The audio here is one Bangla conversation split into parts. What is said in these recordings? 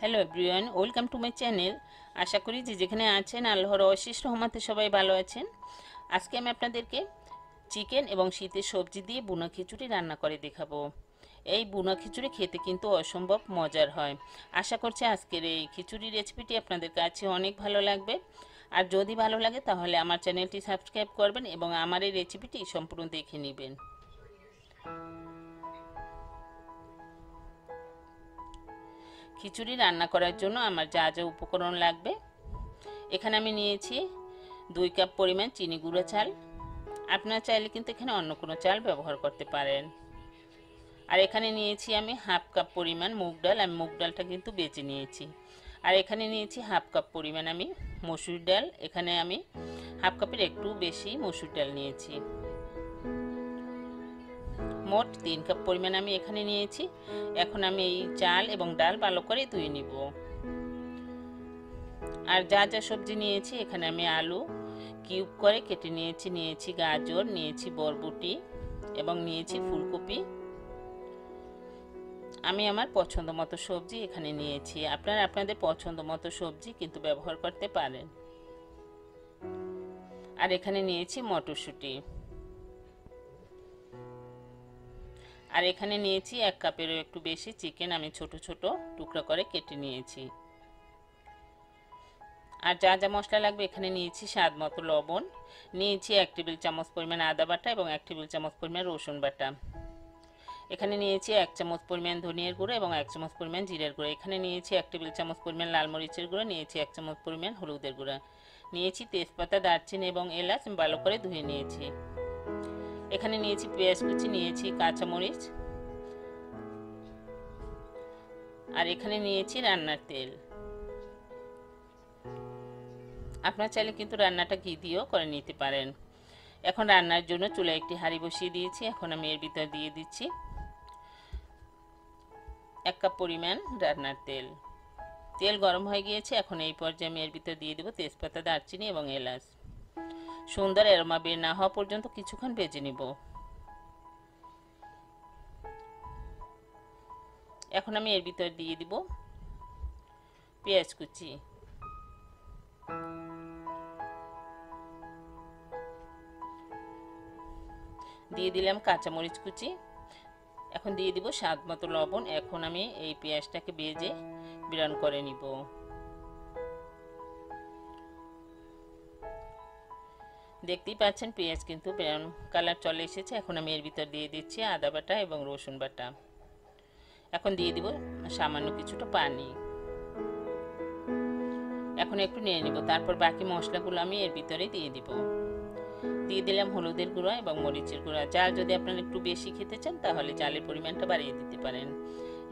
Hello everyone welcome to my channel আশা করি যে যেখানে আছেন, আল্লাহর অশেষ রহমতে সবাই ভালো আছেন। আজকে আমি আপনাদেরকে চিকেন এবং শীতের সবজি দিয়ে বুনা খিচুড়ি রান্না করে দেখাবো। এই বুনা খিচুড়ি খেতে কিন্তু অসম্ভব মজার হয়। আশা করছি আজকের এই খিচুড়ি রেসিপিটি আপনাদের কাছে অনেক ভালো লাগবে। আর যদি ভালো লাগে, তাহলে আমার চ্যানেলটি সাবস্ক্রাইব করবেন এবং আমার এই রেসিপিটি সম্পূর্ণ দেখে নেবেন। খিচুড়ি রান্না করার জন্য আমার যা যা উপকরণ লাগবে। এখানে আমি নিয়েছি দুই কাপ পরিমাণ চিনি গুঁড়ো চাল। আপনারা চাইলে কিন্তু এখানে অন্য কোনো চাল ব্যবহার করতে পারেন। আর এখানে নিয়েছি আমি হাফ কাপ পরিমাণ মুগ ডাল। আমি মুগ ডালটা কিন্তু বেছে নিয়েছি। আর এখানে নিয়েছি হাফ কাপ পরিমাণ আমি মসুর ডাল। এখানে আমি হাফ কাপের একটু বেশি মসুর ডাল নিয়েছি। মোট তিন কাপ পরিমাণ আমি এখানে নিয়েছি। এখন আমি এই চাল এবং ডাল ভালো করে ধুয়ে নিব। আর যা যা সবজি নিয়েছি, এখানে আমি আলু কিউব করে কেটে নিয়েছি। নিয়েছি গাজর, নিয়েছি বরবটি এবং নিয়েছি ফুলকপি। আমি আমার পছন্দ মতো সবজি এখানে নিয়েছি। আপনারা আপনাদের পছন্দ মতো সবজি কিন্তু ব্যবহার করতে পারেন। আর এখানে নিয়েছি মটরশুঁটি। আর এখানে নিয়েছি এক কাপেরও একটু বেশি চিকেন, আমি ছোট ছোট টুকরো করে কেটে নিয়েছি। আর যা যা মশলা লাগবে এখানে নিয়েছি স্বাদ মতো লবণ, নিয়েছি এক টেবিল চামচ পরিমাণ আদা বাটা এবং এক টেবিল চামচ পরিমাণ রসুন বাটা। এখানে নিয়েছি এক চামচ পরিমাণ ধনিয়ার গুঁড়ো এবং এক চামচ পরিমাণ জিরের গুঁড়ো। এখানে নিয়েছি এক টেবিল চামচ পরিমাণ লাল মরিচের গুঁড়ো, নিয়েছি এক চামচ পরিমাণ হলুদের গুঁড়ো। নিয়েছি তেজপাতা, দারচিনি এবং এলাচ ভালো করে ধুয়ে নিয়েছি। এখানে নিয়েছি পেঁয়াজ কুচি, নিয়েছি কাঁচামরিচ। আর এখানে নিয়েছি রান্নার তেল। আপনার চাইলে কিন্তু রান্নাটা ঘি দিয়েও করে নিতে পারেন। এখন রান্নার জন্য চুলায় একটি হাঁড়ি বসিয়ে দিয়েছি। এখন আমি এর ভিতর দিয়ে দিচ্ছি এক কাপ পরিমাণ রান্নার তেল। তেল গরম হয়ে গিয়েছে। এখন এই পর্যায়ে আমি এর ভিতর দিয়ে দেবো তেজপাতা, দারচিনি এবং এলাচ। সুন্দর এরমা বের না হওয়া পর্যন্ত কিছুক্ষণ ভেজে নিব। এখন আমি এর ভিতর দিয়ে দিব। পেঁয়াজ কুচি। দিয়ে দিলাম কাঁচামরিচ কুচি। এখন দিয়ে দিব স্বাদ মতো লবণ। এখন আমি এই পেঁয়াজটাকে বেজে বিরান করে নিব। দেখতেই পাচ্ছেন পেঁয়াজ কিন্তু ব্রাউন কালার চলে এসেছে। এখন আমি এর ভিতর দিয়ে দিচ্ছি আদা বাটা এবং রসুন বাটা। এখন দিয়ে দিব সামান্য কিছুটা পানি। এখন একটু নিয়ে নিব, তারপর বাকি মশলাগুলো আমি এর ভিতরে দিয়ে দিব। দিয়ে দিলাম হলুদের গুঁড়ো এবং মরিচের গুঁড়া। চাল যদি আপনারা একটু বেশি খেতে চান, তাহলে চালের পরিমাণটা বাড়িয়ে দিতে পারেন।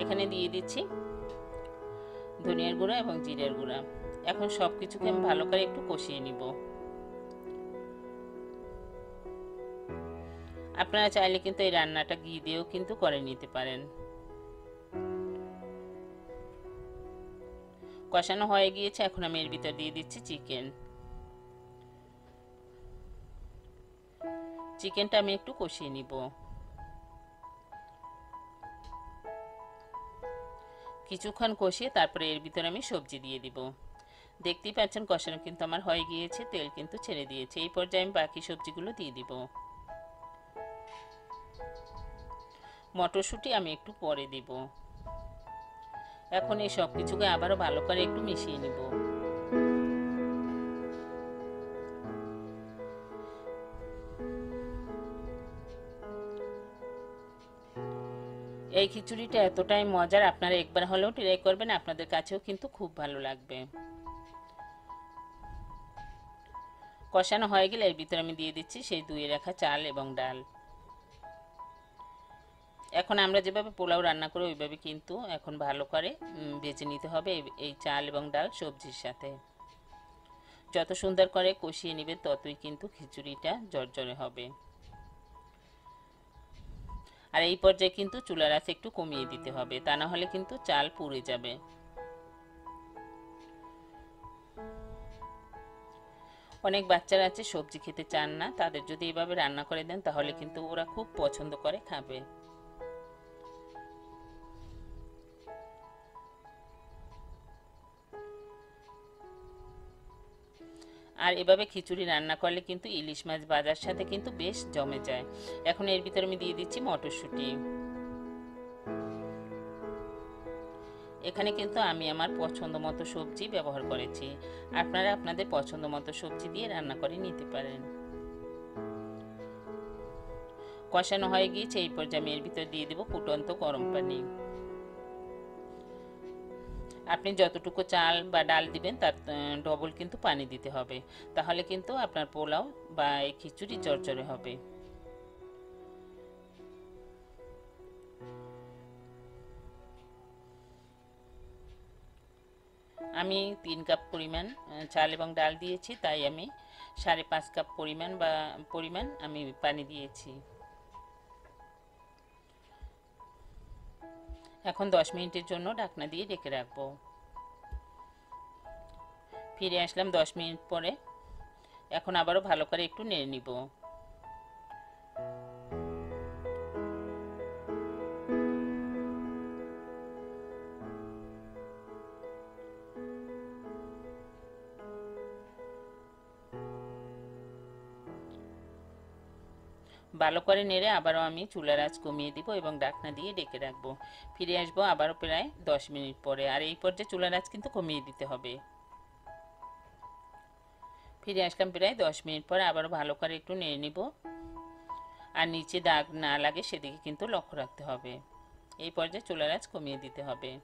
এখানে দিয়ে দিচ্ছি ধনিয়ার গুঁড়া এবং জিরের গুঁড়া। এখন সব কিছুকে আমি ভালো করে একটু কষিয়ে নিব। আপনারা চাইলে কিন্তু এই রান্নাটা ঘি দিয়েও কিন্তু করে নিতে পারেন। কষানো হয়ে গিয়েছে, এখন আমি এর ভিতর দিয়ে দিচ্ছি চিকেন। চিকেনটা আমি একটু কষিয়ে নিব। কিছুক্ষণ কষিয়ে তারপরে এর ভিতরে আমি সবজি দিয়ে দিব। দেখতেই পাচ্ছেন কষানো কিন্তু আমার হয়ে গিয়েছে, তেল কিন্তু ছেড়ে দিয়েছে। এই পর্যায়ে আমি বাকি সবজিগুলো দিয়ে দিব। মটরশুঁটি আমি একটু পরে দিব। এখন এই সব কিছুকে আবারও ভালো করে একটু মিশিয়ে নিব। এই খিচুড়িটা এতটাই মজার, আপনারা একবার হলেও ট্রাই করবেন, আপনাদের কাছেও কিন্তু খুব ভালো লাগবে। কষানো হয়ে গেলে এর ভিতরে আমি দিয়ে দিচ্ছি সেই দুই রাখা চাল এবং ডাল। এখন আমরা যেভাবে পোলাও রান্না করি, ওইভাবে কিন্তু এখন ভালো করে ভেজে নিতে হবে এই চাল এবং ডাল সবজির সাথে। যত সুন্দর করে কষিয়ে নেবে, ততই কিন্তু খিচুড়িটা জর্জরে হবে। আর এই পর্যায়ে কিন্তু চুলার আঁচ একটু কমিয়ে দিতে হবে, তা না হলে কিন্তু চাল পুড়ে যাবে। অনেক বাচ্চারা আছে, সবজি খেতে চান না, তাদের যদি এভাবে রান্না করে দেন, তাহলে কিন্তু ওরা খুব পছন্দ করে খাবে। আর এভাবে খিচুড়ি রান্না করলে কিন্তু ইলিশ মাছ বাজার সাথে কিন্তু বেশ জমে যায়। এখন এর ভিতরে আমি দিয়ে দিচ্ছি মটরশুঁটি। এখানে কিন্তু আমি আমার পছন্দ মতো সবজি ব্যবহার করেছি। আপনারা আপনাদের পছন্দ মতো সবজি দিয়ে রান্না করে নিতে পারেন। কষানো হয়ে গিয়েছে, এই পর্যায়ে আমি এর ভিতর দিয়ে দেবো ফুটন্ত গরম পানি। আপনি যতটুকু চাল বা ডাল দিবেন তার ডবল কিন্তু পানি দিতে হবে। তাহলে কিন্তু আপনার পোলাও বা এই খিচুড়ি চরচরে হবে। আমি তিন কাপ পরিমাণ চাল এবং ডাল দিয়েছি, তাই আমি সাড়ে পাঁচ কাপ পরিমাণ বা, পরিমাণ আমি পানি দিয়েছি। এখন দশ মিনিটের জন্য ঢাকনা দিয়ে ঢেকে রাখব। ফিরে আসলাম দশ মিনিট পরে। এখন আবারও ভালো করে একটু নেড়ে নিব। ভালো করে নেড়ে আবারও আমি চুলার আঁচ কমিয়ে দিব এবং ডাকনা দিয়ে ডেকে রাখব। ফিরে আসব আবারও প্রায় দশ মিনিট পরে। আর এই পর্যায়ে চুলার আঁচ কিন্তু কমিয়ে দিতে হবে। ফিরে আসলাম প্রায় দশ মিনিট পরে আবারও ভালো করে একটু নেড়ে নিব। আর নিচে দাগ না লাগে সেদিকে কিন্তু লক্ষ্য রাখতে হবে। এই পর্যায়ে চুলার আঁচ কমিয়ে দিতে হবে।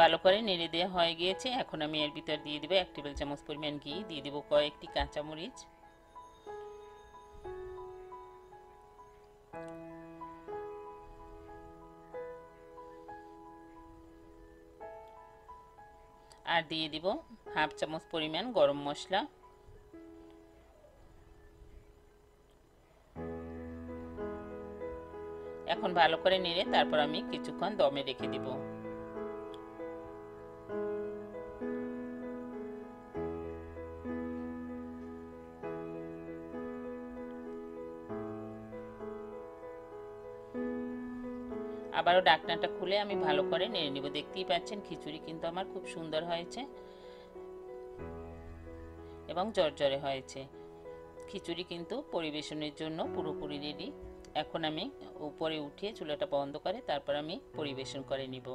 ভালো করে নেড়ে দেওয়া হয়ে গিয়েছে। এখন আমি এর ভিতর দিয়ে দেবো এক টেবিল চামচ পরিমাণ ঘি। দিয়ে দেবো কয়েকটি কাঁচামরিচ। আর দিয়ে দিব হাফ চামচ পরিমাণ গরম মশলা। এখন ভালো করে নেড়ে তারপর আমি কিছুক্ষণ দমে রেখে দিব। আবারও ডাকনাটা খুলে আমি ভালো করে নেড়ে নেব। দেখতেই পাচ্ছেন, খিচুড়ি কিন্তু আমার খুব সুন্দর হয়েছে এবং জর্জরে হয়েছে। খিচুড়ি কিন্তু পরিবেশনের জন্য পুরোপুরি রেডি এখন আমি উপরে উঠিয়ে চুলাটা বন্ধ করে তারপর আমি পরিবেশন করে নিব।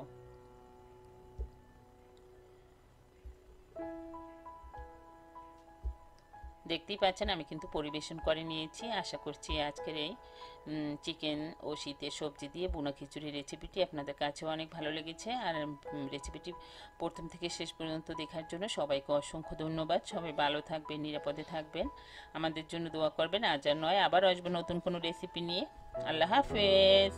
দেখতেই পাচ্ছেন, আমি কিন্তু পরিবেশন করে নিয়েছি। আশা করছি আজকের এই চিকেন ও শীতের সবজি দিয়ে বুনা খিচুড়ি রেসিপিটি আপনাদের কাছেও অনেক ভালো লেগেছে। আর রেসিপিটি প্রথম থেকে শেষ পর্যন্ত দেখার জন্য সবাইকে অসংখ্য ধন্যবাদ। সবাই ভালো থাকবেন, নিরাপদে থাকবেন। আমাদের জন্য দোয়া করবেন। আজ আর নয়, আবার আসব নতুন কোনো রেসিপি নিয়ে। আল্লাহ হাফেজ!